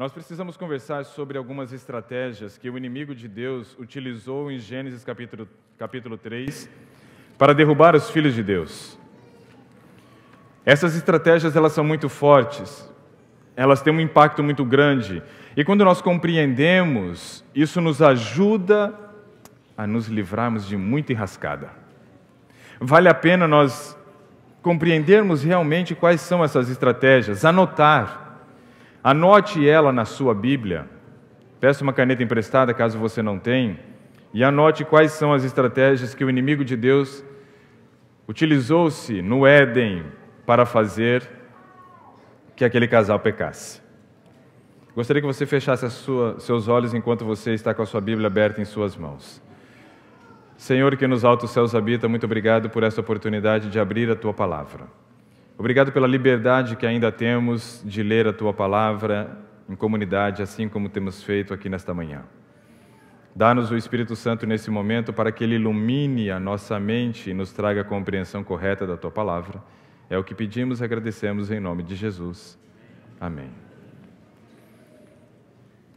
Nós precisamos conversar sobre algumas estratégias que o inimigo de Deus utilizou em Gênesis capítulo, capítulo 3 para derrubar os filhos de Deus. Essas estratégias elas são muito fortes, elas têm um impacto muito grande, e quando nós compreendemos, isso nos ajuda a nos livrarmos de muita enrascada. Vale a pena nós compreendermos realmente quais são essas estratégias, anotar Anote ela na sua Bíblia. Peça uma caneta emprestada caso você não tenha. E anote quais são as estratégias que o inimigo de Deus utilizou-se no Éden para fazer que aquele casal pecasse. Gostaria que você fechasse sua, seus olhos enquanto você está com a sua Bíblia aberta em suas mãos. Senhor que nos altos céus habita, muito obrigado por essa oportunidade de abrir a tua palavra. Obrigado pela liberdade que ainda temos de ler a tua palavra em comunidade, assim como temos feito aqui nesta manhã. Dá-nos o Espírito Santo nesse momento para que ele ilumine a nossa mente e nos traga a compreensão correta da tua palavra. É o que pedimos e agradecemos em nome de Jesus. Amém.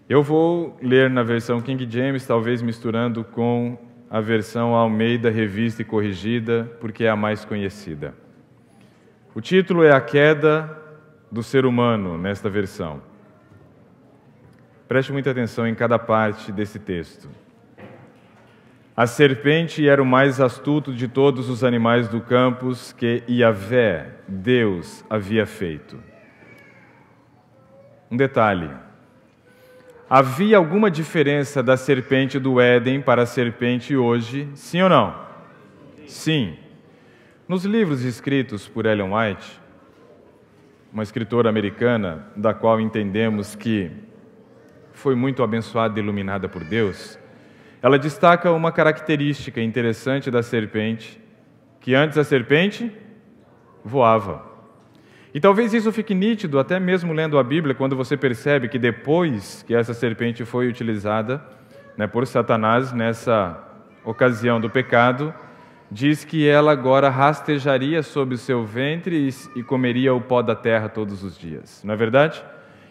Eu vou ler na versão King James, talvez misturando com a versão Almeida Revista e Corrigida, porque é a mais conhecida. O título é A Queda do Ser Humano, nesta versão. Preste muita atenção em cada parte desse texto. A serpente era o mais astuto de todos os animais do campo que Iavé, Deus, havia feito. Um detalhe: havia alguma diferença da serpente do Éden para a serpente hoje? Sim ou não? Sim. Nos livros escritos por Ellen White, uma escritora americana da qual entendemos que foi muito abençoada e iluminada por Deus, ela destaca uma característica interessante da serpente, que antes a serpente voava. E talvez isso fique nítido até mesmo lendo a Bíblia, quando você percebe que depois que essa serpente foi utilizada né, por Satanás nessa ocasião do pecado, diz que ela agora rastejaria sobre o seu ventre e comeria o pó da terra todos os dias. Não é verdade?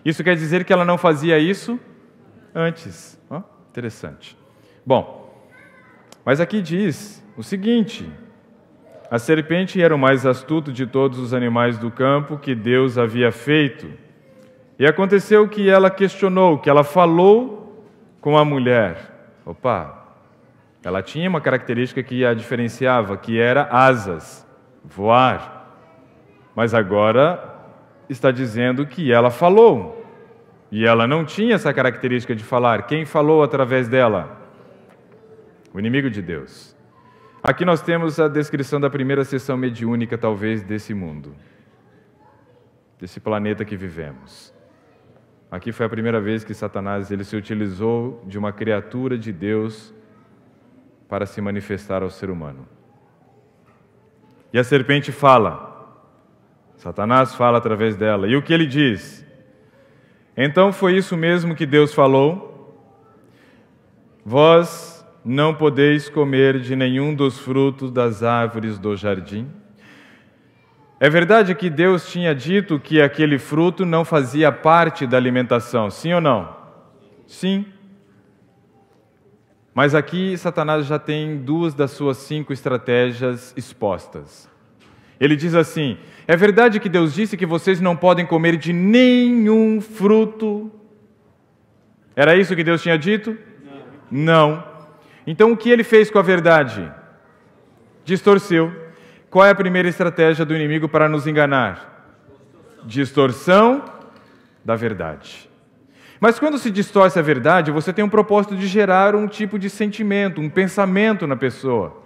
Isso quer dizer que ela não fazia isso antes. Oh, interessante. Bom, mas aqui diz o seguinte: a serpente era o mais astuto de todos os animais do campo que Deus havia feito. E aconteceu que ela questionou, que ela falou com a mulher. Opa, ela tinha uma característica que a diferenciava, que era asas, voar. Mas agora está dizendo que ela falou. E ela não tinha essa característica de falar. Quem falou através dela? O inimigo de Deus. Aqui nós temos a descrição da primeira sessão mediúnica, talvez, desse mundo, desse planeta que vivemos. Aqui foi a primeira vez que Satanás ele se utilizou de uma criatura de Deus para se manifestar ao ser humano. E a serpente fala, Satanás fala através dela, e o que ele diz? Então foi isso mesmo que Deus falou: Vós não podeis comer de nenhum dos frutos das árvores do jardim. É verdade que Deus tinha dito que aquele fruto não fazia parte da alimentação, sim ou não? Sim. Mas aqui Satanás já tem duas das suas cinco estratégias expostas. Ele diz assim: é verdade que Deus disse que vocês não podem comer de nenhum fruto? Era isso que Deus tinha dito? Não. não. Então o que ele fez com a verdade? Distorceu. Qual é a primeira estratégia do inimigo para nos enganar? Distorção da verdade. Mas quando se distorce a verdade, você tem um propósito de gerar um tipo de sentimento, um pensamento na pessoa.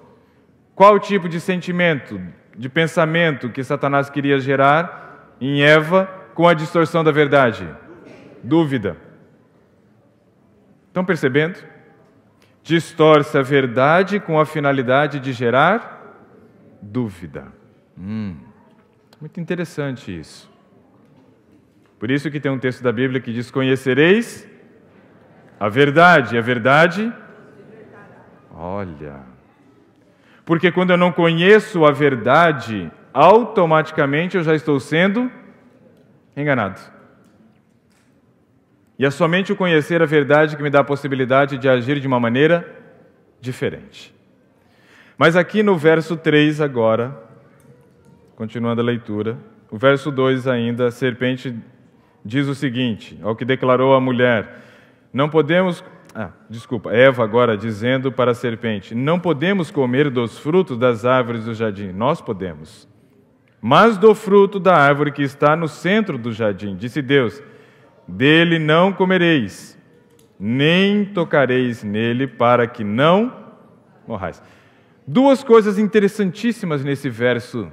Qual o tipo de sentimento, de pensamento que Satanás queria gerar em Eva com a distorção da verdade? Dúvida. Estão percebendo? Distorce a verdade com a finalidade de gerar dúvida. Hum, muito interessante isso. Por isso que tem um texto da Bíblia que diz: Conhecereis a verdade, a verdade. Olha. Porque quando eu não conheço a verdade, automaticamente eu já estou sendo enganado. E é somente o conhecer a verdade que me dá a possibilidade de agir de uma maneira diferente. Mas aqui no verso 3 agora, continuando a leitura, o verso 2 ainda, a serpente diz o seguinte, ao que declarou a mulher: Não podemos. Ah, desculpa, Eva agora dizendo para a serpente: Não podemos comer dos frutos das árvores do jardim. Nós podemos. Mas do fruto da árvore que está no centro do jardim, disse Deus: Dele não comereis, nem tocareis nele, para que não morrais. Duas coisas interessantíssimas nesse verso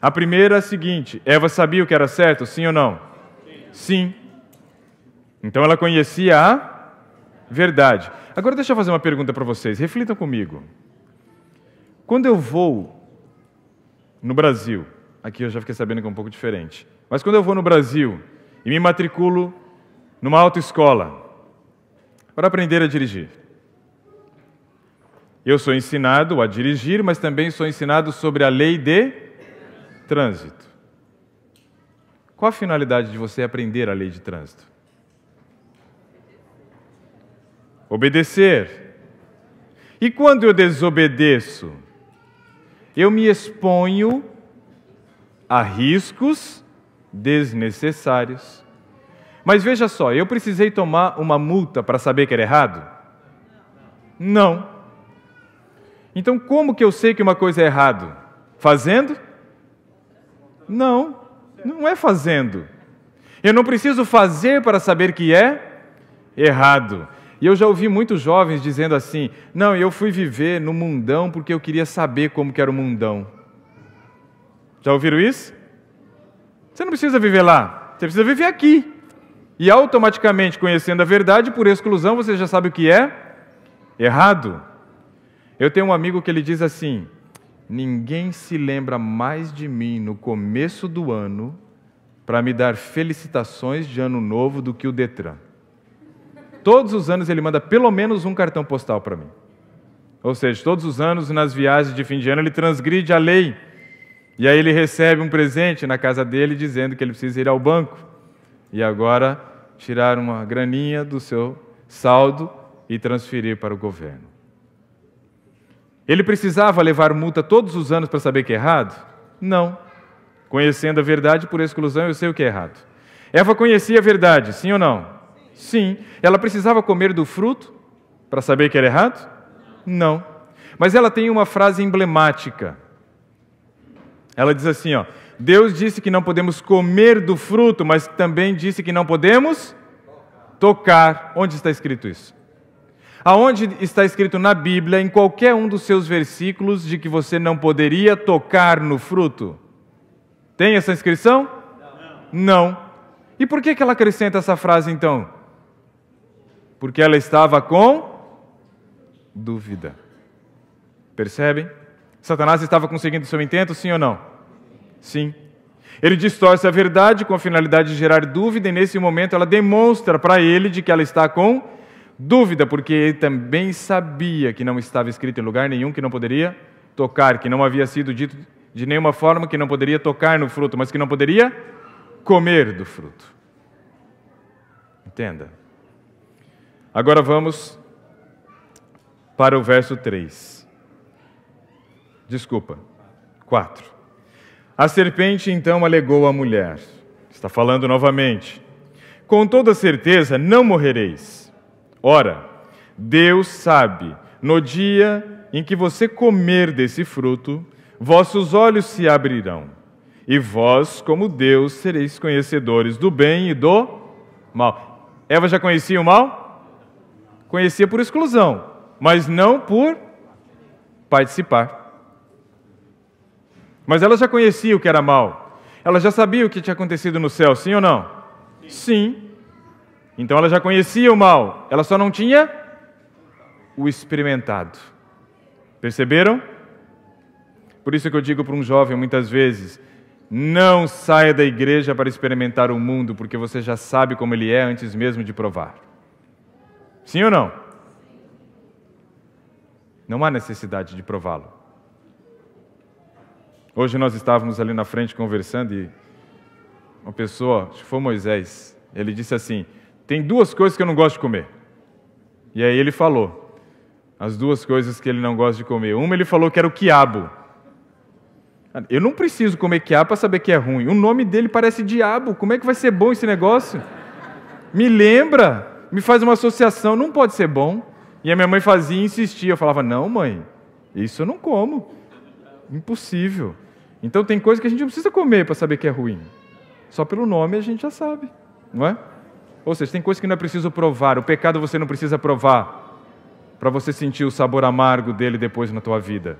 a primeira é a seguinte: Eva sabia o que era certo, sim ou não? Sim. sim. Então ela conhecia a verdade. Agora deixa eu fazer uma pergunta para vocês, reflitam comigo. Quando eu vou no Brasil, aqui eu já fiquei sabendo que é um pouco diferente, mas quando eu vou no Brasil e me matriculo numa autoescola para aprender a dirigir, eu sou ensinado a dirigir, mas também sou ensinado sobre a lei de Trânsito. Qual a finalidade de você aprender a lei de trânsito? Obedecer. E quando eu desobedeço, eu me exponho a riscos desnecessários. Mas veja só, eu precisei tomar uma multa para saber que era errado? Não. Então, como que eu sei que uma coisa é errado? Fazendo? Não, não é fazendo. Eu não preciso fazer para saber que é errado. E eu já ouvi muitos jovens dizendo assim: não, eu fui viver no mundão porque eu queria saber como que era o mundão. Já ouviram isso? Você não precisa viver lá, você precisa viver aqui. E automaticamente, conhecendo a verdade, por exclusão, você já sabe o que é errado. Eu tenho um amigo que ele diz assim: Ninguém se lembra mais de mim no começo do ano para me dar felicitações de ano novo do que o Detran. Todos os anos ele manda pelo menos um cartão postal para mim. Ou seja, todos os anos nas viagens de fim de ano ele transgride a lei. E aí ele recebe um presente na casa dele dizendo que ele precisa ir ao banco. E agora tirar uma graninha do seu saldo e transferir para o governo. Ele precisava levar multa todos os anos para saber que é errado? Não. Conhecendo a verdade por exclusão, eu sei o que é errado. Eva conhecia a verdade, sim ou não? Sim. Ela precisava comer do fruto para saber que era errado? Não. Mas ela tem uma frase emblemática. Ela diz assim, ó: Deus disse que não podemos comer do fruto, mas também disse que não podemos tocar. Onde está escrito isso? Aonde está escrito na Bíblia, em qualquer um dos seus versículos, de que você não poderia tocar no fruto? Tem essa inscrição? Não. não. E por que, que ela acrescenta essa frase então? Porque ela estava com dúvida. Percebem? Satanás estava conseguindo seu intento, sim ou não? Sim. Ele distorce a verdade com a finalidade de gerar dúvida, e nesse momento ela demonstra para ele de que ela está com Dúvida, porque ele também sabia que não estava escrito em lugar nenhum que não poderia tocar, que não havia sido dito de nenhuma forma que não poderia tocar no fruto, mas que não poderia comer do fruto. Entenda. Agora vamos para o verso 3. Desculpa, 4. A serpente então alegou à mulher, está falando novamente: Com toda certeza não morrereis. Ora, Deus sabe, no dia em que você comer desse fruto, vossos olhos se abrirão, e vós, como Deus, sereis conhecedores do bem e do mal. Eva já conhecia o mal? Conhecia por exclusão, mas não por participar. Mas ela já conhecia o que era mal. Ela já sabia o que tinha acontecido no céu, sim ou não? Sim. sim. Então ela já conhecia o mal, ela só não tinha o experimentado. Perceberam? Por isso que eu digo para um jovem muitas vezes: não saia da igreja para experimentar o mundo, porque você já sabe como ele é antes mesmo de provar. Sim ou não? Não há necessidade de prová-lo. Hoje nós estávamos ali na frente conversando e uma pessoa, acho que foi Moisés, ele disse assim: Tem duas coisas que eu não gosto de comer. E aí ele falou as duas coisas que ele não gosta de comer. Uma ele falou que era o quiabo. Eu não preciso comer quiabo para saber que é ruim. O nome dele parece diabo. Como é que vai ser bom esse negócio? Me lembra, me faz uma associação, não pode ser bom. E a minha mãe fazia e insistia. Eu falava: Não, mãe, isso eu não como. Impossível. Então tem coisa que a gente não precisa comer para saber que é ruim. Só pelo nome a gente já sabe, não é? Ou seja, tem coisa que não é preciso provar. O pecado você não precisa provar para você sentir o sabor amargo dele depois na tua vida.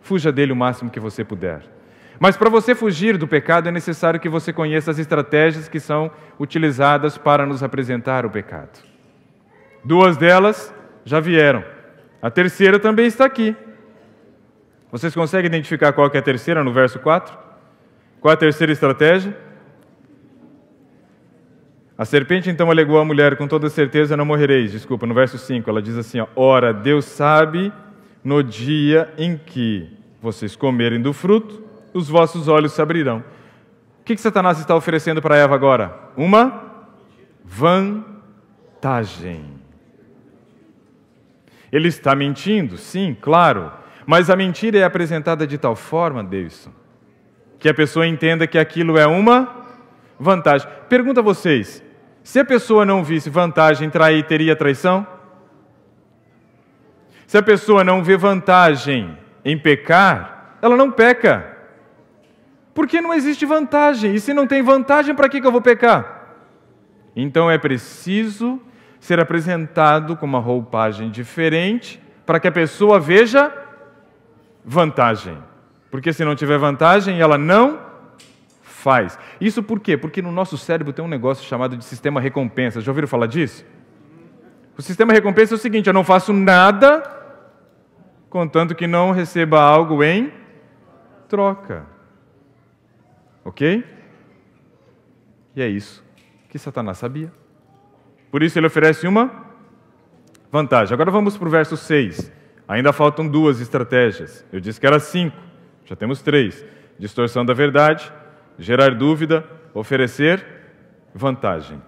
Fuja dele o máximo que você puder. Mas para você fugir do pecado é necessário que você conheça as estratégias que são utilizadas para nos apresentar o pecado. Duas delas já vieram. A terceira também está aqui. Vocês conseguem identificar qual é a terceira no verso 4? Qual é a terceira estratégia? A serpente então alegou à mulher: Com toda certeza não morrereis. Desculpa, no verso 5 ela diz assim: ó, Ora, Deus sabe no dia em que vocês comerem do fruto, os vossos olhos se abrirão. O que, que Satanás está oferecendo para Eva agora? Uma vantagem. Ele está mentindo? Sim, claro. Mas a mentira é apresentada de tal forma, Davidson, que a pessoa entenda que aquilo é uma vantagem. Pergunta a vocês: se a pessoa não visse vantagem em trair, teria traição? Se a pessoa não vê vantagem em pecar, ela não peca. Porque não existe vantagem. E se não tem vantagem, para que eu vou pecar? Então é preciso ser apresentado com uma roupagem diferente para que a pessoa veja vantagem. Porque se não tiver vantagem, ela não faz. Isso por quê? Porque no nosso cérebro tem um negócio chamado de sistema recompensa. Já ouviram falar disso? O sistema recompensa é o seguinte: eu não faço nada contanto que não receba algo em troca. Ok? E é isso que Satanás sabia. Por isso ele oferece uma vantagem. Agora vamos para o verso 6. Ainda faltam duas estratégias. Eu disse que era cinco, já temos três: distorção da verdade, gerar dúvida, oferecer vantagem.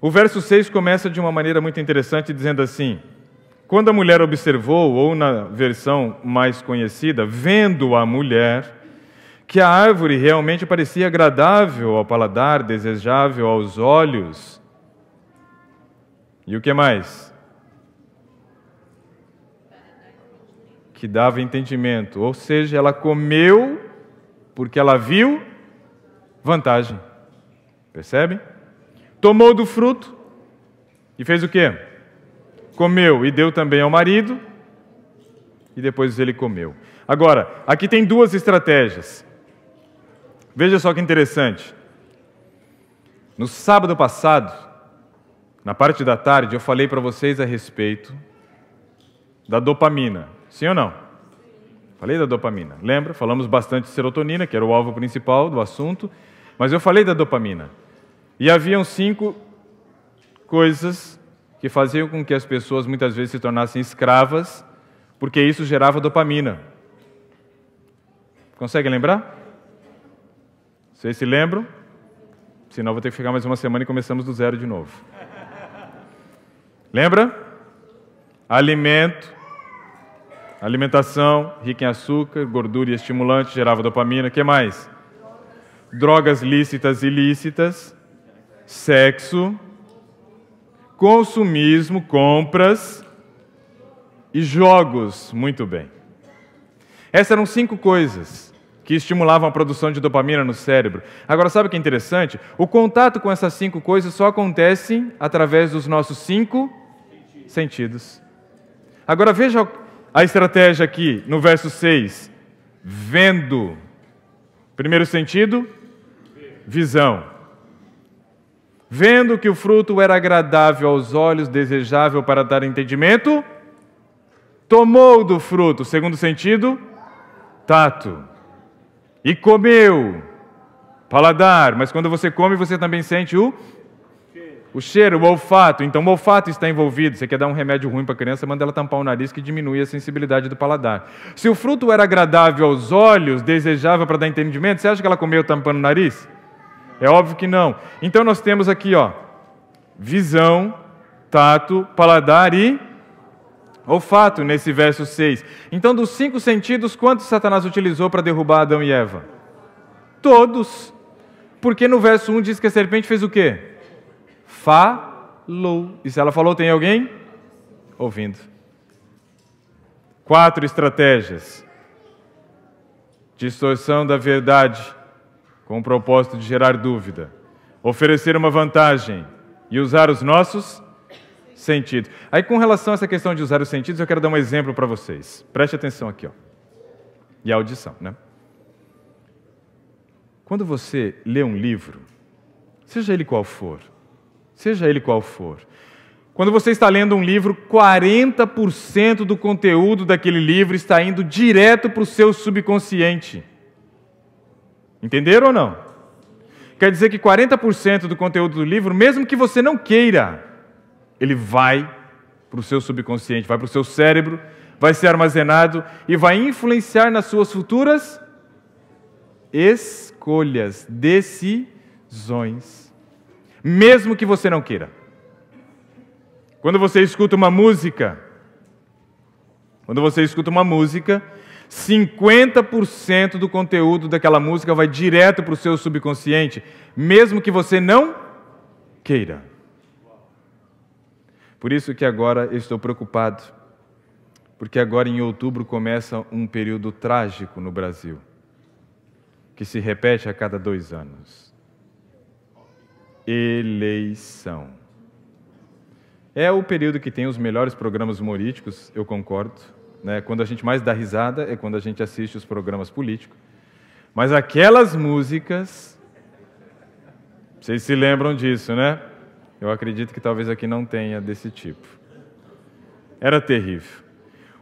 O verso 6 começa de uma maneira muito interessante, dizendo assim: Quando a mulher observou, ou na versão mais conhecida, vendo a mulher, que a árvore realmente parecia agradável ao paladar, desejável aos olhos. E o que mais? que dava entendimento. Ou seja, ela comeu porque ela viu vantagem. Percebe? Tomou do fruto e fez o quê? Comeu e deu também ao marido e depois ele comeu. Agora, aqui tem duas estratégias. Veja só que interessante. No sábado passado, na parte da tarde, eu falei para vocês a respeito da dopamina. Sim ou não? Falei da dopamina. Lembra? Falamos bastante de serotonina, que era o alvo principal do assunto, mas eu falei da dopamina. E haviam cinco coisas que faziam com que as pessoas muitas vezes se tornassem escravas, porque isso gerava dopamina. Consegue lembrar? Vocês se lembram? Senão vou ter que ficar mais uma semana e começamos do zero de novo. Lembra? Alimento, Alimentação rica em açúcar, gordura e estimulante gerava dopamina. O que mais? Drogas lícitas e ilícitas, sexo, consumismo, compras e jogos. Muito bem. Essas eram cinco coisas que estimulavam a produção de dopamina no cérebro. Agora, sabe o que é interessante? O contato com essas cinco coisas só acontece através dos nossos cinco sentidos. Agora, veja a estratégia aqui no verso 6, vendo. Primeiro sentido, visão. Vendo que o fruto era agradável aos olhos, desejável para dar entendimento, tomou do fruto. Segundo sentido, tato. E comeu. Paladar, mas quando você come, você também sente o o cheiro, o olfato. Então, o olfato está envolvido. Você quer dar um remédio ruim para a criança, manda ela tampar o nariz que diminui a sensibilidade do paladar. Se o fruto era agradável aos olhos, desejável para dar entendimento, você acha que ela comeu tampando o nariz? É óbvio que não. Então nós temos aqui, ó, visão, tato, paladar e olfato nesse verso 6. Então, dos cinco sentidos, quantos Satanás utilizou para derrubar Adão e Eva? Todos. Porque no verso 1 diz que a serpente fez o quê? Falou. E se ela falou, tem alguém? Ouvindo. Quatro estratégias: distorção da verdade, com o propósito de gerar dúvida, oferecer uma vantagem e usar os nossos sentidos. Aí, com relação a essa questão de usar os sentidos, eu quero dar um exemplo para vocês. Preste atenção aqui, ó. E a audição, né? Quando você lê um livro, seja ele qual for, seja ele qual for, quando você está lendo um livro, 40% do conteúdo daquele livro está indo direto para o seu subconsciente. Entenderam ou não? Quer dizer que 40% do conteúdo do livro, mesmo que você não queira, ele vai para o seu subconsciente, vai para o seu cérebro, vai ser armazenado e vai influenciar nas suas futuras escolhas, decisões, mesmo que você não queira. Quando você escuta uma música, quando você escuta uma música, 50% do conteúdo daquela música vai direto para o seu subconsciente, mesmo que você não queira. Por isso que agora estou preocupado, porque agora em outubro começa um período trágico no Brasil, que se repete a cada dois anos. Eleição. É o período que tem os melhores programas humorísticos, eu concordo. Né? Quando a gente mais dá risada é quando a gente assiste os programas políticos. Mas aquelas músicas, vocês se lembram disso, né? Eu acredito que talvez aqui não tenha desse tipo. Era terrível.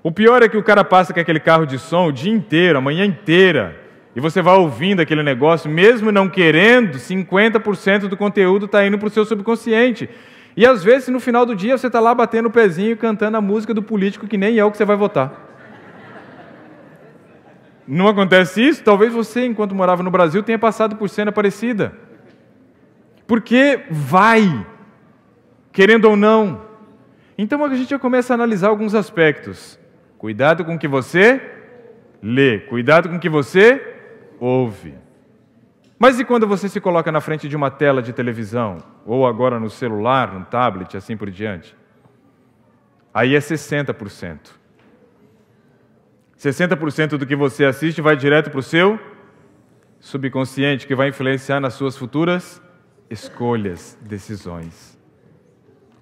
O pior é que o cara passa com aquele carro de som o dia inteiro, a manhã inteira, e você vai ouvindo aquele negócio, mesmo não querendo, 50% do conteúdo está indo para o seu subconsciente. E às vezes, no final do dia, você está lá batendo o pezinho e cantando a música do político que nem é o que você vai votar. Não acontece isso? Talvez você, enquanto morava no Brasil, tenha passado por cena parecida. Porque vai, querendo ou não. Então a gente já começa a analisar alguns aspectos. Cuidado com o que você lê, cuidado com o que você ouve. Mas e quando você se coloca na frente de uma tela de televisão, ou agora no celular, no tablet, assim por diante? Aí é 60%. 60% do que você assiste vai direto para o seu subconsciente, que vai influenciar nas suas futuras escolhas, decisões.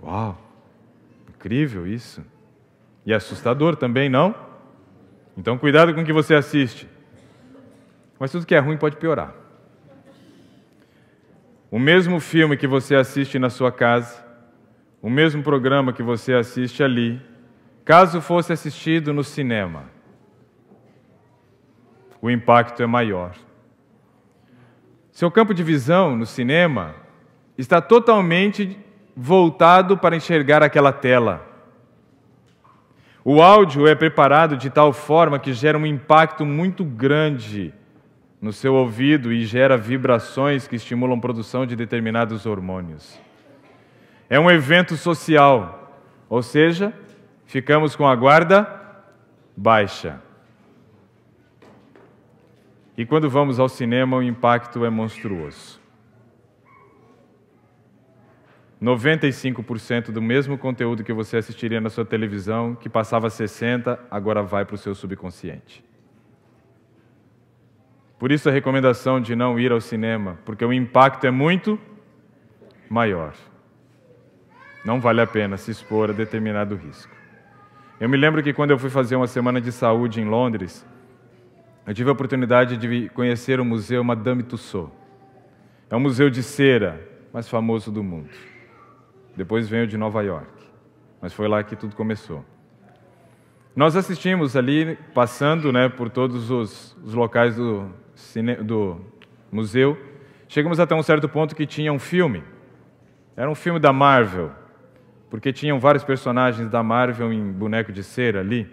Uau! Incrível isso. E assustador também, não? Então, cuidado com o que você assiste. Mas tudo que é ruim pode piorar. O mesmo filme que você assiste na sua casa, o mesmo programa que você assiste ali, caso fosse assistido no cinema, o impacto é maior. Seu campo de visão no cinema está totalmente voltado para enxergar aquela tela. O áudio é preparado de tal forma que gera um impacto muito grande no seu ouvido e gera vibrações que estimulam a produção de determinados hormônios. É um evento social, ou seja, ficamos com a guarda baixa. E quando vamos ao cinema, o impacto é monstruoso. 95% do mesmo conteúdo que você assistiria na sua televisão, que passava 60, agora vai para o seu subconsciente. Por isso a recomendação de não ir ao cinema, porque o impacto é muito maior. Não vale a pena se expor a determinado risco. Eu me lembro que quando eu fui fazer uma semana de saúde em Londres, eu tive a oportunidade de conhecer o Museu Madame Tussauds. É um museu de cera mais famoso do mundo. Depois veio de Nova York, mas foi lá que tudo começou. Nós assistimos ali, passando né, por todos os, os locais do, cine, do museu, chegamos até um certo ponto que tinha um filme. Era um filme da Marvel, porque tinham vários personagens da Marvel em boneco de cera ali.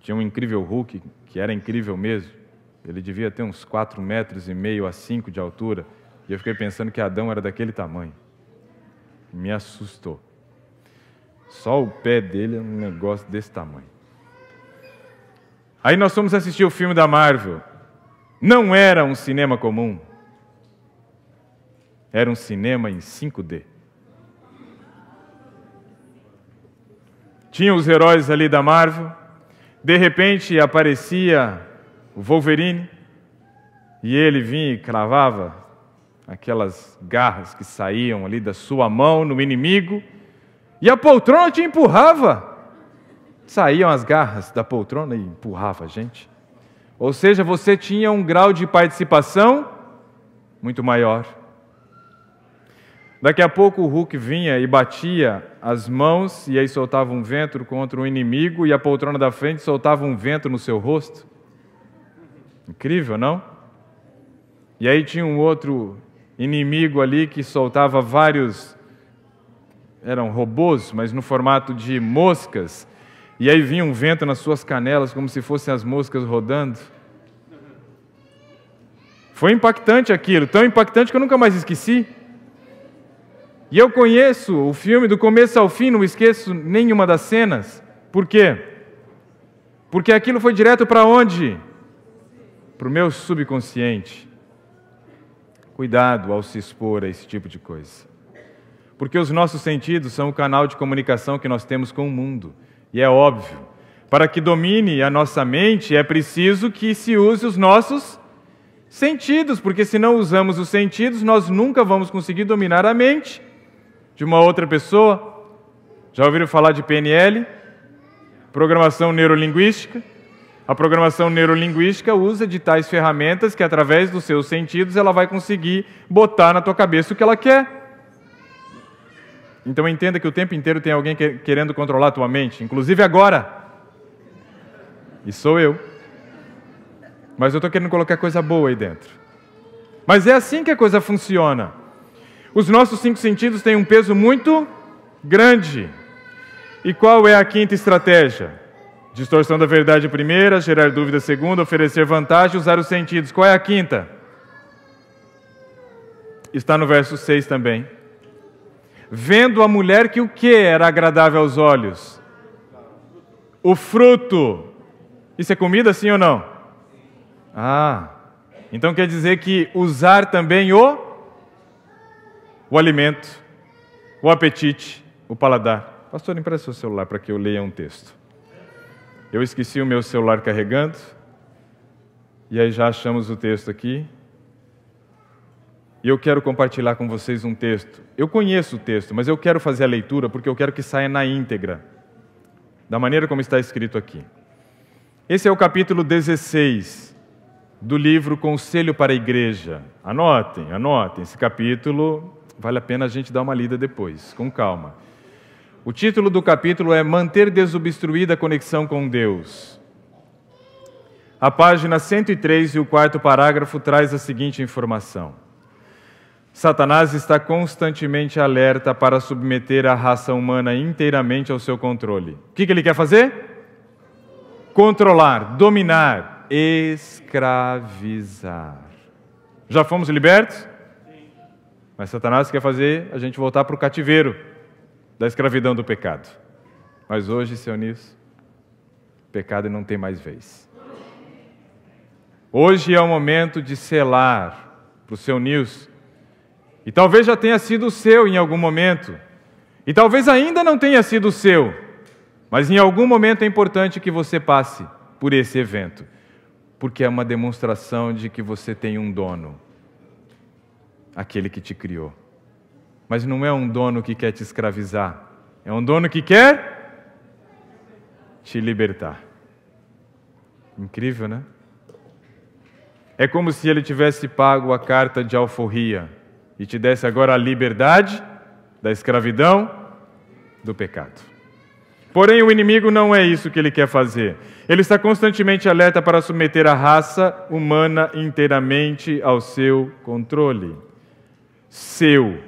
Tinha um incrível Hulk, que era incrível mesmo. Ele devia ter uns 4 metros e meio a 5 de altura, E eu fiquei pensando que Adão era daquele tamanho. Me assustou. Só o pé dele é um negócio desse tamanho. Aí nós fomos assistir o filme da Marvel. Não era um cinema comum. Era um cinema em 5D. Tinha os heróis ali da Marvel. De repente aparecia o Wolverine e ele vinha e cravava aquelas garras que saíam ali da sua mão no inimigo e a poltrona te empurrava. Saíam as garras da poltrona e empurrava a gente. Ou seja, você tinha um grau de participação muito maior. Daqui a pouco o Hulk vinha e batia as mãos e aí soltava um vento contra o inimigo e a poltrona da frente soltava um vento no seu rosto. Incrível, não? E aí tinha um outro inimigo ali que soltava vários eram robôs, mas no formato de moscas. E aí vinha um vento nas suas canelas como se fossem as moscas rodando. Foi impactante aquilo, tão impactante que eu nunca mais esqueci. E eu conheço o filme do começo ao fim, não esqueço nenhuma das cenas. Por quê? Porque aquilo foi direto para onde? Para o meu subconsciente. Cuidado ao se expor a esse tipo de coisa. Porque os nossos sentidos são o canal de comunicação que nós temos com o mundo. E é óbvio, para que domine a nossa mente é preciso que se use os nossos sentidos, porque se não usamos os sentidos, nós nunca vamos conseguir dominar a mente de uma outra pessoa. Já ouviram falar de PNL? Programação neurolinguística. A programação neurolinguística usa de tais ferramentas que, através dos seus sentidos, ela vai conseguir botar na tua cabeça o que ela quer. Então entenda que o tempo inteiro tem alguém querendo controlar a tua mente, inclusive agora. E sou eu. Mas eu estou querendo colocar coisa boa aí dentro. Mas é assim que a coisa funciona. Os nossos cinco sentidos têm um peso muito grande. E qual é a quinta estratégia? Distorção da verdade primeira, gerar dúvida segunda, oferecer vantagem, usar os sentidos. Qual é a quinta? Está no verso 6 também. Vendo a mulher que o que era agradável aos olhos? O fruto. Isso é comida, sim ou não? Ah, então quer dizer que usar também o o alimento, o apetite, o paladar. Pastor, empresta o celular para que eu leia um texto. Eu esqueci o meu celular carregando, e aí já achamos o texto aqui. E eu quero compartilhar com vocês um texto. Eu conheço o texto, mas eu quero fazer a leitura porque eu quero que saia na íntegra, da maneira como está escrito aqui. Esse é o capítulo 16 do livro Conselho para a Igreja. Anotem, anotem, esse capítulo Vale a pena a gente dar uma lida depois, com calma. O título do capítulo é Manter desobstruída a conexão com Deus. A página 103 e o quarto parágrafo traz a seguinte informação: Satanás está constantemente alerta para submeter a raça humana inteiramente ao seu controle. O que, que ele quer fazer? Controlar, dominar, escravizar. Já fomos libertos? Mas Satanás quer fazer a gente voltar para o cativeiro da escravidão do pecado. Mas hoje, seu Nilson, pecado não tem mais vez. Hoje é o momento de selar para o seu Nilson. E talvez já tenha sido o seu em algum momento. E talvez ainda não tenha sido o seu. Mas em algum momento é importante que você passe por esse evento. Porque é uma demonstração de que você tem um dono aquele que te criou. Mas não é um dono que quer te escravizar, é um dono que quer te libertar. Incrível, né? É como se ele tivesse pago a carta de alforria e te desse agora a liberdade da escravidão do pecado. Porém, o inimigo não é isso que ele quer fazer. Ele está constantemente alerta para submeter a raça humana inteiramente ao seu controle seu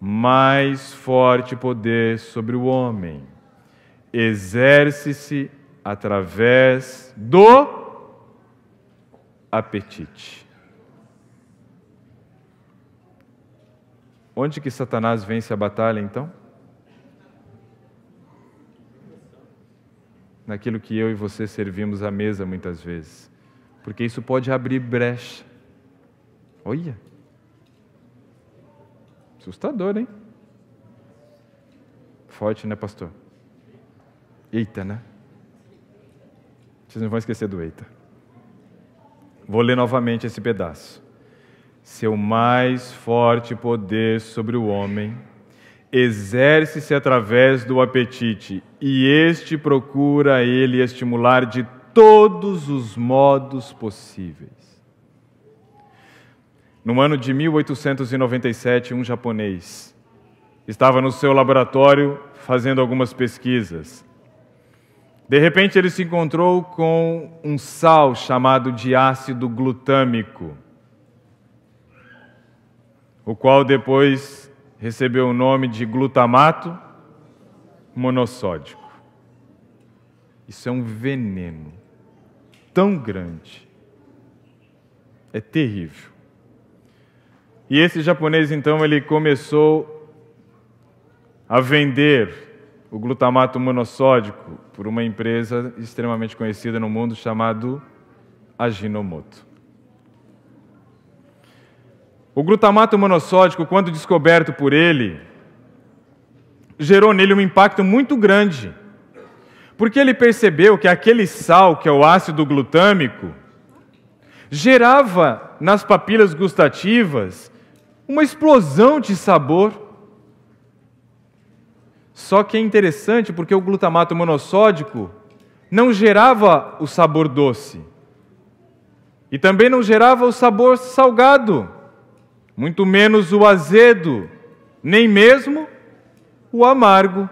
mais forte poder sobre o homem. Exerce-se através do apetite. Onde que Satanás vence a batalha então? Naquilo que eu e você servimos à mesa muitas vezes. Porque isso pode abrir brecha. Olha. Assustador, hein? Forte, né, pastor? Eita, né? Vocês não vão esquecer do eita. Vou ler novamente esse pedaço. Seu mais forte poder sobre o homem exerce-se através do apetite, e este procura ele estimular de todos os modos possíveis. No ano de 1897, um japonês estava no seu laboratório fazendo algumas pesquisas. De repente, ele se encontrou com um sal chamado de ácido glutâmico, o qual depois recebeu o nome de glutamato monossódico. Isso é um veneno tão grande, é terrível. E esse japonês, então, ele começou a vender o glutamato monossódico por uma empresa extremamente conhecida no mundo chamado Ajinomoto. O glutamato monossódico, quando descoberto por ele, gerou nele um impacto muito grande, porque ele percebeu que aquele sal, que é o ácido glutâmico, gerava nas papilas gustativas uma explosão de sabor só que é interessante porque o glutamato monossódico não gerava o sabor doce. E também não gerava o sabor salgado, muito menos o azedo, nem mesmo o amargo.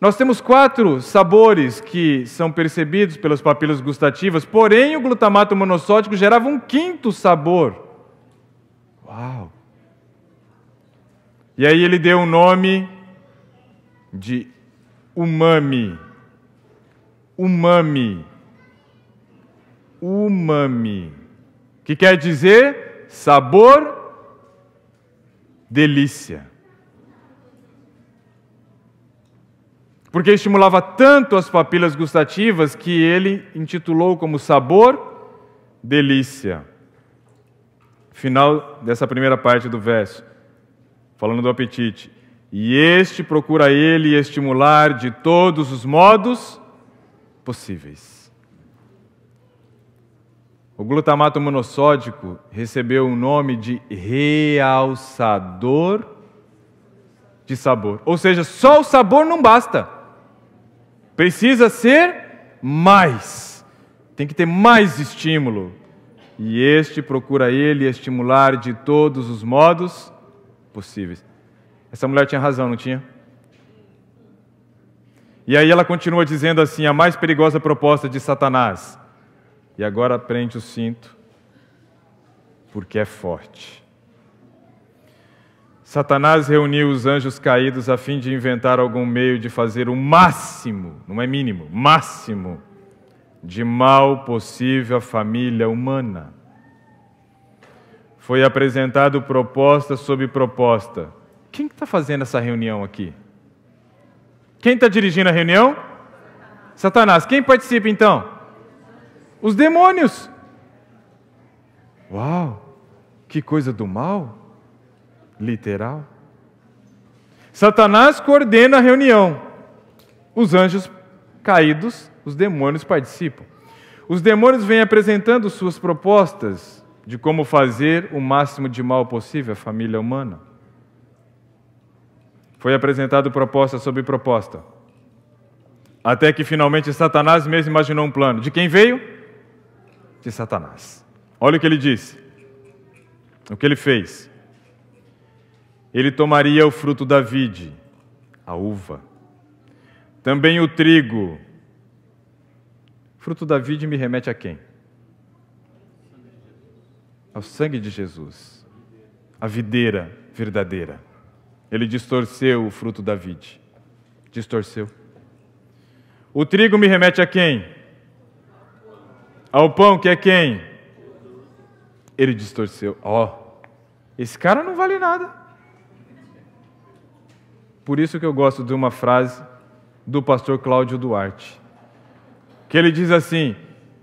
Nós temos quatro sabores que são percebidos pelas papilas gustativas, porém o glutamato monossódico gerava um quinto sabor. Uau! E aí ele deu o um nome de umami. Umami. Umami. Que quer dizer sabor, delícia. Porque estimulava tanto as papilas gustativas que ele intitulou como sabor, delícia. Final dessa primeira parte do verso, falando do apetite. E este procura ele estimular de todos os modos possíveis. O glutamato monossódico recebeu o nome de realçador de sabor. Ou seja, só o sabor não basta. Precisa ser mais. Tem que ter mais estímulo. E este procura ele estimular de todos os modos possíveis. Essa mulher tinha razão, não tinha? E aí ela continua dizendo assim: a mais perigosa proposta de Satanás. E agora prende o cinto, porque é forte. Satanás reuniu os anjos caídos a fim de inventar algum meio de fazer o máximo, não é mínimo, máximo, de mal possível à família humana. Foi apresentado proposta sobre proposta quem está fazendo essa reunião aqui? Quem está dirigindo a reunião? Satanás. Quem participa então? Os demônios. Uau, que coisa do mal. Literal. Satanás coordena a reunião. Os anjos caídos, os demônios participam. Os demônios vêm apresentando suas propostas de como fazer o máximo de mal possível à família humana. Foi apresentado proposta sobre proposta. Até que finalmente Satanás mesmo imaginou um plano. De quem veio? De Satanás. Olha o que ele disse. O que ele fez. Ele tomaria o fruto da vide, a uva. Também o trigo. Fruto da vide me remete a quem? Ao sangue de Jesus. A videira verdadeira. Ele distorceu o fruto da vide. Distorceu. O trigo me remete a quem? Ao pão que é quem? Ele distorceu. Ó, oh, esse cara não vale nada. Por isso que eu gosto de uma frase do pastor Cláudio Duarte, que ele diz assim: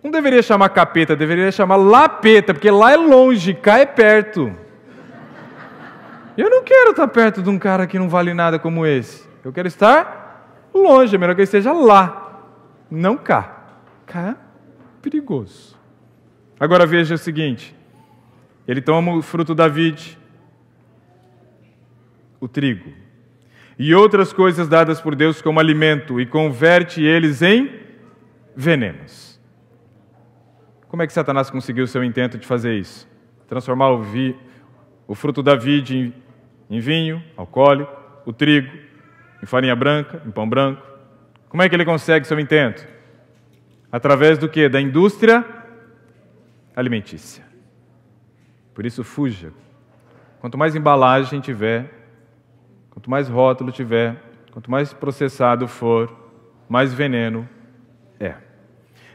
não deveria chamar capeta, deveria chamar lapeta, porque lá é longe, cá é perto. Eu não quero estar perto de um cara que não vale nada como esse. Eu quero estar longe, é melhor que ele esteja lá, não cá. Cá é perigoso. Agora veja o seguinte: ele toma o fruto da vide, o trigo, e outras coisas dadas por Deus como alimento e converte eles em venenos. Como é que Satanás conseguiu seu intento de fazer isso? Transformar o, vi, o fruto da vide em, em vinho alcoólico, o trigo em farinha branca, em pão branco. Como é que ele consegue seu intento? Através do que? Da indústria alimentícia. Por isso, fuja. Quanto mais embalagem tiver, quanto mais rótulo tiver, quanto mais processado for, mais veneno é.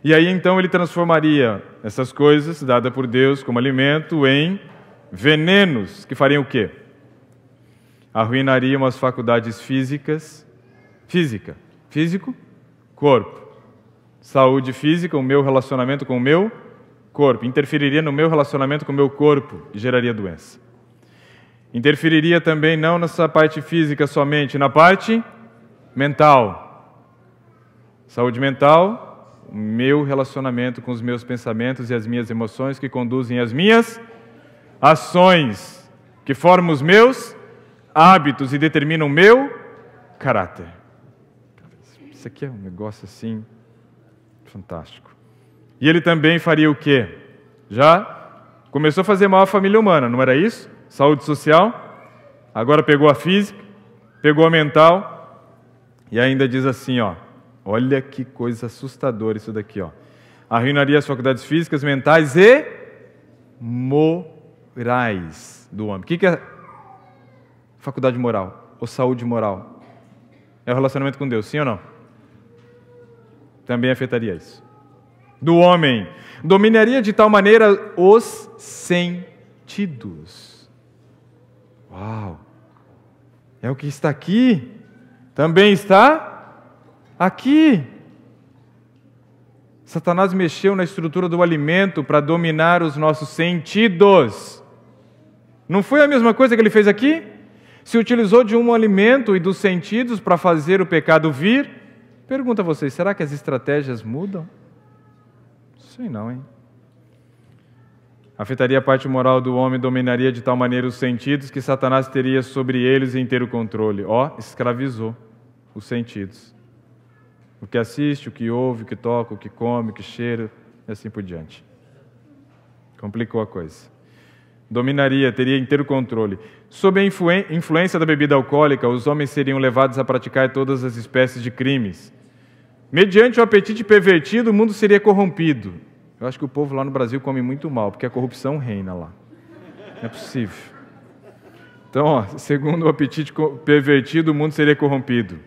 E aí então ele transformaria essas coisas dadas por Deus como alimento em venenos que fariam o quê? Arruinariam as faculdades físicas, física, físico, corpo. Saúde física, o meu relacionamento com o meu corpo. Interferiria no meu relacionamento com o meu corpo e geraria doença. Interferiria também não nessa parte física somente, na parte mental. Saúde mental, meu relacionamento com os meus pensamentos e as minhas emoções que conduzem as minhas ações, que formam os meus hábitos e determinam o meu caráter. Isso aqui é um negócio assim fantástico. E ele também faria o quê? Já começou a fazer mal à família humana, não era isso? Saúde social. Agora pegou a física, pegou a mental e ainda diz assim, ó: Olha que coisa assustadora isso daqui, ó. Arruinaria as faculdades físicas, mentais e morais do homem. O que é faculdade moral ou saúde moral? É o relacionamento com Deus, sim ou não? Também afetaria isso. Do homem, dominaria de tal maneira os sentidos. Uau! É o que está aqui. Também está Aqui, Satanás mexeu na estrutura do alimento para dominar os nossos sentidos. Não foi a mesma coisa que ele fez aqui? Se utilizou de um alimento e dos sentidos para fazer o pecado vir? Pergunta a vocês, será que as estratégias mudam? Sei não, hein? Afetaria a parte moral do homem, dominaria de tal maneira os sentidos que Satanás teria sobre eles inteiro controle. Ó, escravizou os sentidos. O que assiste, o que ouve, o que toca, o que come, o que cheira, e assim por diante. Complicou a coisa. Dominaria, teria inteiro controle. Sob a influência da bebida alcoólica, os homens seriam levados a praticar todas as espécies de crimes. Mediante o apetite pervertido, o mundo seria corrompido. Eu acho que o povo lá no Brasil come muito mal, porque a corrupção reina lá. Não é possível. Então, ó, segundo o apetite pervertido, o mundo seria corrompido.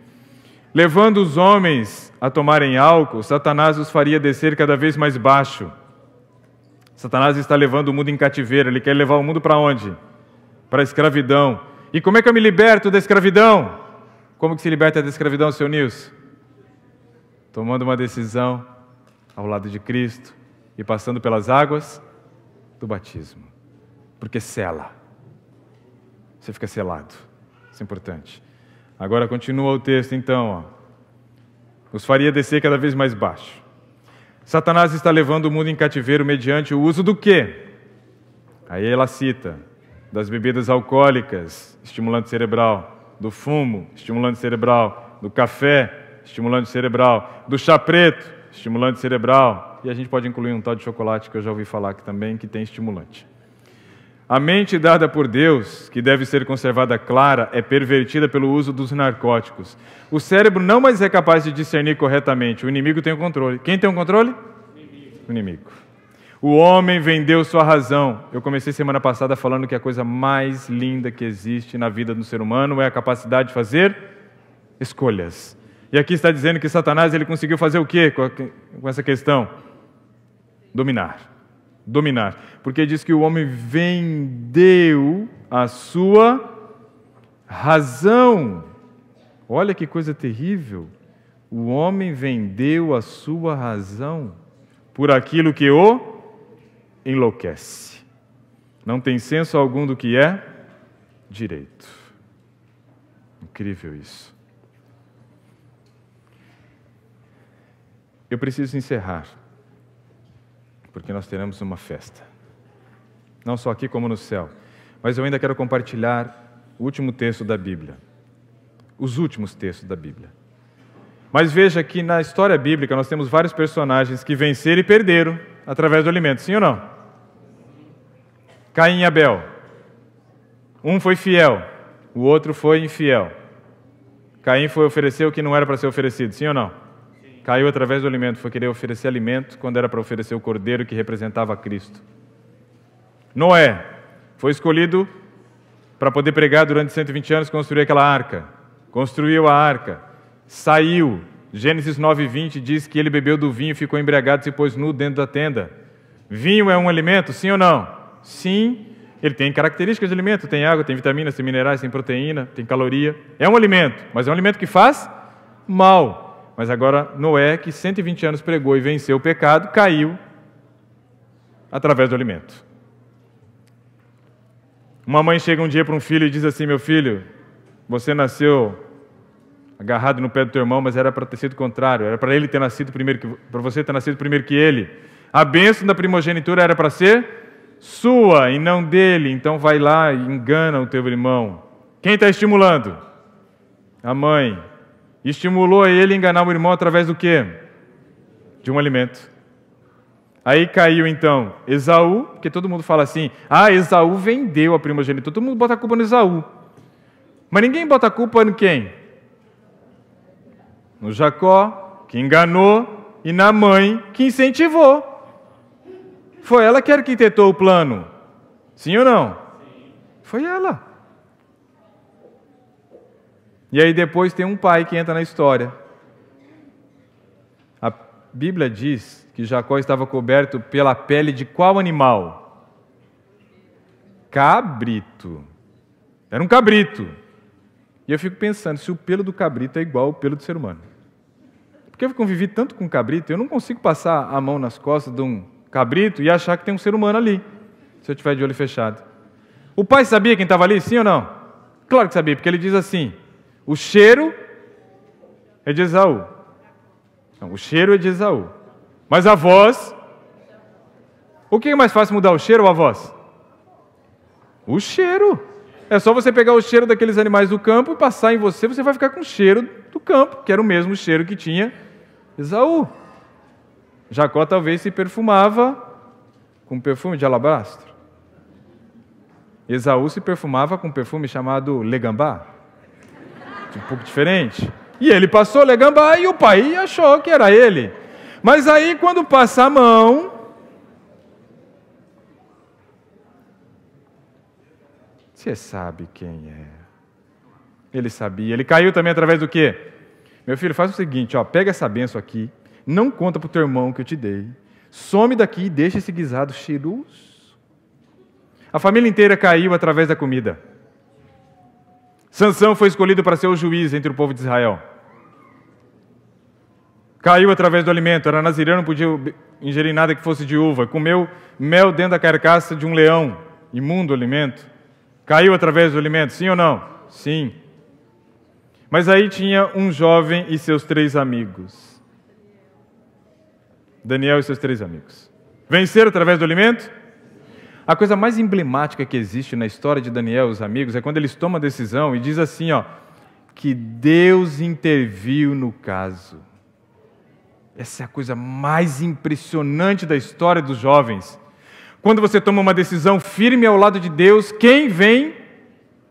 Levando os homens a tomarem álcool, Satanás os faria descer cada vez mais baixo. Satanás está levando o mundo em cativeiro, ele quer levar o mundo para onde? Para a escravidão. E como é que eu me liberto da escravidão? Como que se liberta da escravidão, seu Nilson? Tomando uma decisão ao lado de Cristo e passando pelas águas do batismo. Porque sela. Você fica selado. Isso é importante. Agora continua o texto, então. Ó. Os faria descer cada vez mais baixo. Satanás está levando o mundo em cativeiro mediante o uso do quê? Aí ela cita: das bebidas alcoólicas, estimulante cerebral, do fumo, estimulante cerebral, do café, estimulante cerebral, do chá preto, estimulante cerebral. E a gente pode incluir um tal de chocolate que eu já ouvi falar aqui também, que tem estimulante. A mente dada por Deus, que deve ser conservada clara, é pervertida pelo uso dos narcóticos. O cérebro não mais é capaz de discernir corretamente. O inimigo tem o controle. Quem tem o controle? O inimigo. O homem vendeu sua razão. Eu comecei semana passada falando que a coisa mais linda que existe na vida do ser humano é a capacidade de fazer escolhas. E aqui está dizendo que Satanás ele conseguiu fazer o quê com essa questão? Dominar dominar. Porque diz que o homem vendeu a sua razão. Olha que coisa terrível. O homem vendeu a sua razão por aquilo que o enlouquece. Não tem senso algum do que é direito. Incrível isso. Eu preciso encerrar, porque nós teremos uma festa. Não só aqui como no céu. Mas eu ainda quero compartilhar o último texto da Bíblia. Os últimos textos da Bíblia. Mas veja que na história bíblica nós temos vários personagens que venceram e perderam através do alimento, sim ou não? Caim e Abel. Um foi fiel, o outro foi infiel. Caim foi oferecer o que não era para ser oferecido, sim ou não? Caiu através do alimento, foi querer oferecer alimento quando era para oferecer o cordeiro que representava Cristo. Noé foi escolhido para poder pregar durante 120 anos, construir aquela arca. Construiu a arca, saiu. Gênesis 9:20 diz que ele bebeu do vinho, ficou embriagado e se pôs nu dentro da tenda. Vinho é um alimento, sim ou não? Sim. Ele tem características de alimento, tem água, tem vitaminas, tem minerais, tem proteína, tem caloria. É um alimento, mas é um alimento que faz mal. Mas agora Noé, que 120 anos pregou e venceu o pecado, caiu através do alimento. Uma mãe chega um dia para um filho e diz assim: Meu filho, você nasceu agarrado no pé do teu irmão, mas era para ter sido contrário, era para ele ter nascido primeiro que para você ter nascido primeiro que ele. A bênção da primogenitura era para ser sua e não dele, então vai lá e engana o teu irmão. Quem está estimulando? A mãe. Estimulou ele a enganar o irmão através do quê? De um alimento. Aí caiu então Esaú, porque todo mundo fala assim: ah, Esaú vendeu a primogenitura. Todo mundo bota a culpa no Esaú. Mas ninguém bota a culpa no quem? No Jacó, que enganou, e na mãe, que incentivou. Foi ela que arquitetou o plano. Sim ou não? Sim. Foi ela. E aí depois tem um pai que entra na história. A Bíblia diz que Jacó estava coberto pela pele de qual animal? Cabrito. Era um cabrito. E eu fico pensando se o pelo do cabrito é igual ao pelo do ser humano. Porque eu convivi tanto com cabrito, eu não consigo passar a mão nas costas de um cabrito e achar que tem um ser humano ali, se eu tiver de olho fechado. O pai sabia quem estava ali, sim ou não? Claro que sabia, porque ele diz assim: o cheiro é de Esaú. Não, o cheiro é de Esaú. Mas a voz. O que é mais fácil mudar, o cheiro ou a voz? O cheiro. É só você pegar o cheiro daqueles animais do campo e passar em você, você vai ficar com o cheiro do campo, que era o mesmo cheiro que tinha Esaú. Jacó talvez se perfumava com perfume de alabastro. Esaú se perfumava com um perfume chamado legambá, um pouco diferente. E ele passou legambá e o pai achou que era ele. Mas aí, quando passa a mão, você sabe quem é. Ele sabia. Ele caiu também através do quê? Meu filho, faz o seguinte, ó, pega essa benção aqui, não conta para o teu irmão que eu te dei, some daqui e deixa esse guisado cheiroso. A família inteira caiu através da comida. Sansão foi escolhido para ser o juiz entre o povo de Israel. Caiu através do alimento, era nazireu, não podia ingerir nada que fosse de uva. Comeu mel dentro da carcaça de um leão, imundo alimento. Caiu através do alimento, sim ou não? Sim. Mas aí tinha um jovem e seus três amigos. Daniel e seus três amigos. Venceram através do alimento? A coisa mais emblemática que existe na história de Daniel e os amigos é quando eles tomam a decisão e diz assim, ó, que Deus interviu no caso. Essa é a coisa mais impressionante da história dos jovens. Quando você toma uma decisão firme ao lado de Deus, quem vem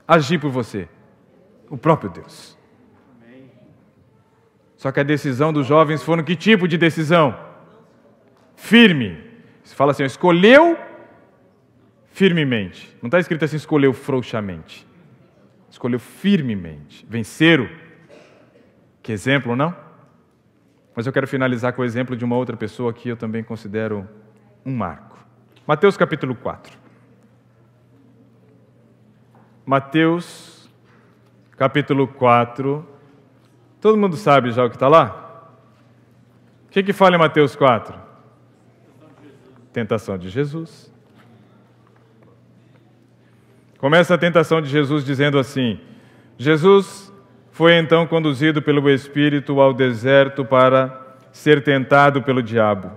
agir por você? O próprio Deus. Só que a decisão dos jovens foi que tipo de decisão? Firme. Você fala assim, escolheu firmemente. Não está escrito assim, escolheu frouxamente. Escolheu firmemente. Venceram. Que exemplo, não? Mas eu quero finalizar com o exemplo de uma outra pessoa que eu também considero um marco. Mateus capítulo 4. Mateus, capítulo 4. Todo mundo sabe já o que está lá? O que, que fala em Mateus 4? Tentação de Jesus. Começa a tentação de Jesus dizendo assim: Jesus foi então conduzido pelo Espírito ao deserto para ser tentado pelo diabo.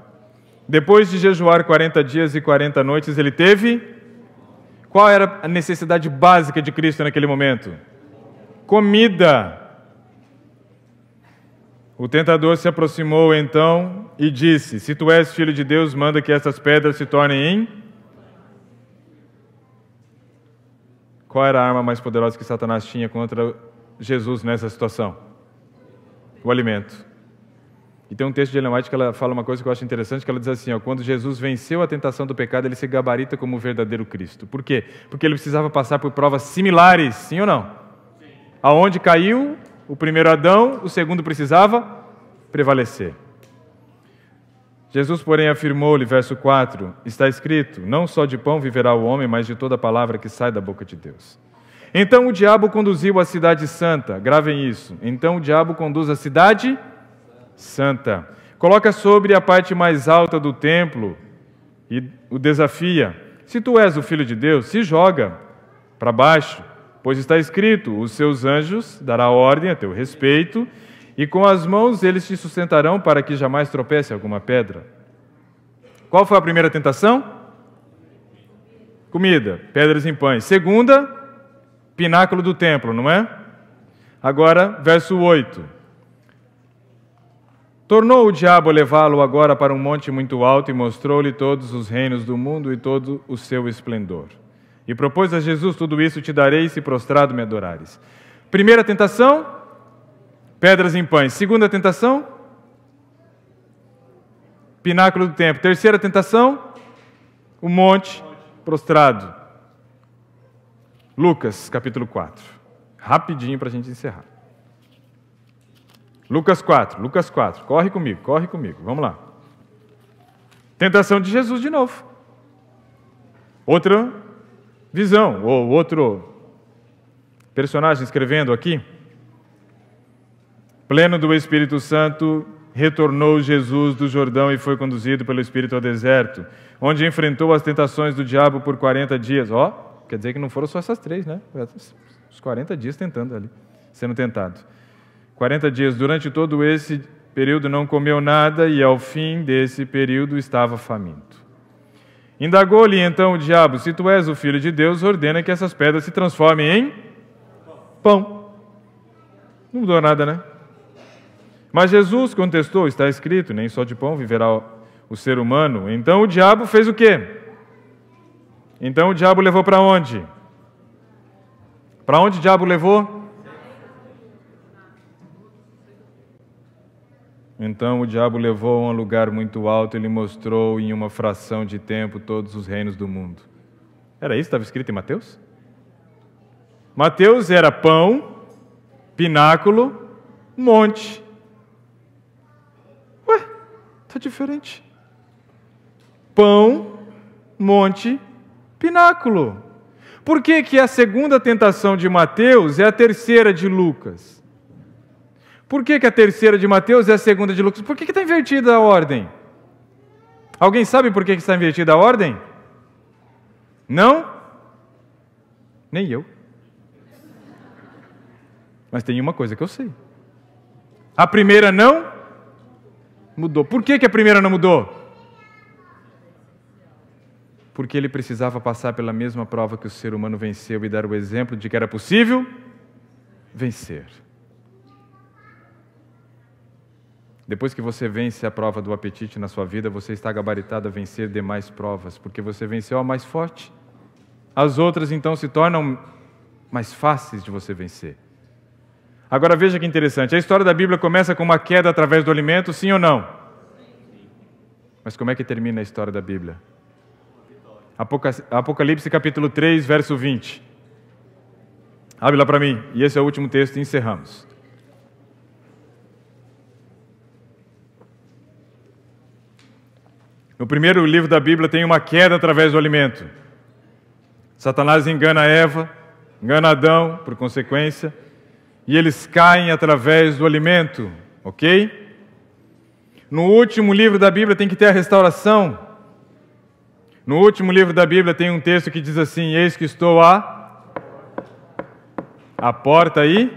Depois de jejuar 40 dias e 40 noites, ele teve qual era a necessidade básica de Cristo naquele momento? Comida. O tentador se aproximou então e disse: Se tu és filho de Deus, manda que essas pedras se tornem em. Qual era a arma mais poderosa que Satanás tinha contra Jesus nessa situação? O alimento. E tem um texto de Ellen White que ela fala uma coisa que eu acho interessante, que ela diz assim, ó, quando Jesus venceu a tentação do pecado, ele se gabarita como o verdadeiro Cristo. Por quê? Porque ele precisava passar por provas similares, sim ou não? Sim. Aonde caiu o primeiro Adão, o segundo precisava prevalecer. Jesus, porém, afirmou-lhe, verso 4, está escrito, não só de pão viverá o homem, mas de toda palavra que sai da boca de Deus. Então o diabo conduziu a cidade santa, gravem isso. Então o diabo conduz a cidade santa. Coloca sobre a parte mais alta do templo e o desafia. Se tu és o filho de Deus, se joga para baixo, pois está escrito: os seus anjos dará ordem a teu respeito, e com as mãos eles te sustentarão para que jamais tropece alguma pedra. Qual foi a primeira tentação? Comida, pedras em pães. Segunda, pináculo do templo, não é? Agora, verso 8. Tornou o diabo a levá-lo agora para um monte muito alto e mostrou-lhe todos os reinos do mundo e todo o seu esplendor. E propôs a Jesus: Tudo isso te darei se prostrado me adorares. Primeira tentação: pedras em pães. Segunda tentação: pináculo do templo. Terceira tentação: o monte prostrado. Lucas, capítulo 4. Rapidinho para a gente encerrar. Lucas 4, Lucas 4. Corre comigo, corre comigo. Vamos lá. Tentação de Jesus de novo. Outra visão, ou outro personagem escrevendo aqui. Pleno do Espírito Santo, retornou Jesus do Jordão e foi conduzido pelo Espírito ao deserto, onde enfrentou as tentações do diabo por 40 dias. Ó, oh, quer dizer que não foram só essas três, né? Os 40 dias tentando ali, sendo tentado. 40 dias. Durante todo esse período não comeu nada e ao fim desse período estava faminto. Indagou-lhe então o diabo: Se tu és o filho de Deus, ordena que essas pedras se transformem em pão. Não mudou nada, né? Mas Jesus contestou: Está escrito, nem só de pão viverá o ser humano. Então o diabo fez o quê? Então o diabo levou para onde? Para onde o diabo levou? Então o diabo levou a um lugar muito alto e lhe mostrou em uma fração de tempo todos os reinos do mundo. Era isso que estava escrito em Mateus? Mateus era pão, pináculo, monte. Está diferente. Pão, monte, pináculo. Por que, que a segunda tentação de Mateus é a terceira de Lucas? Por que, que a terceira de Mateus é a segunda de Lucas? Por que está invertida a ordem? Alguém sabe por que está invertida a ordem? Não? Nem eu. Mas tem uma coisa que eu sei. A primeira não mudou. Por que, que a primeira não mudou? Porque ele precisava passar pela mesma prova que o ser humano venceu e dar o exemplo de que era possível vencer. Depois que você vence a prova do apetite na sua vida, você está gabaritado a vencer demais provas, porque você venceu a mais forte. As outras então se tornam mais fáceis de você vencer. Agora veja que interessante, a história da Bíblia começa com uma queda através do alimento, sim ou não? Mas como é que termina a história da Bíblia? Apocalipse capítulo 3, verso 20. Abre lá para mim, e esse é o último texto e encerramos. No primeiro livro da Bíblia tem uma queda através do alimento. Satanás engana Eva enganadão, por consequência, e eles caem através do alimento, ok? No último livro da Bíblia tem que ter a restauração. No último livro da Bíblia tem um texto que diz assim: Eis que estou a, a porta aí,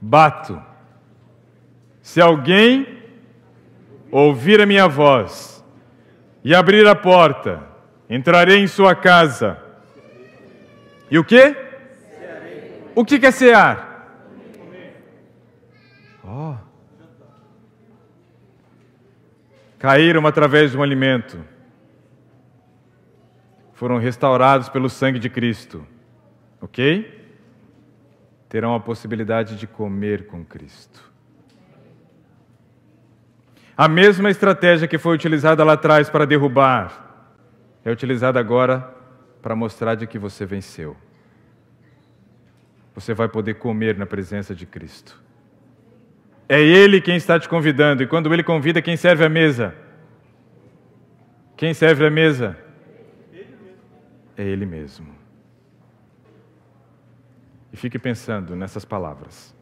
bato. Se alguém ouvir a minha voz e abrir a porta, entrarei em sua casa. E o que? O que é cear? Oh. Caíram através de um alimento. Foram restaurados pelo sangue de Cristo. Ok? Terão a possibilidade de comer com Cristo. A mesma estratégia que foi utilizada lá atrás para derrubar é utilizada agora para mostrar de que você venceu. Você vai poder comer na presença de Cristo. É Ele quem está te convidando, e quando Ele convida, quem serve a mesa? Quem serve a mesa? É Ele mesmo. E fique pensando nessas palavras.